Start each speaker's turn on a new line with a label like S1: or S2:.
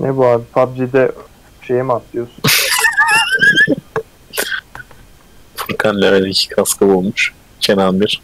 S1: Ne bu abi? PUBG'de şeye mi atlıyorsun?
S2: Furkan level 2 kaskı bulmuş. Kenan 1.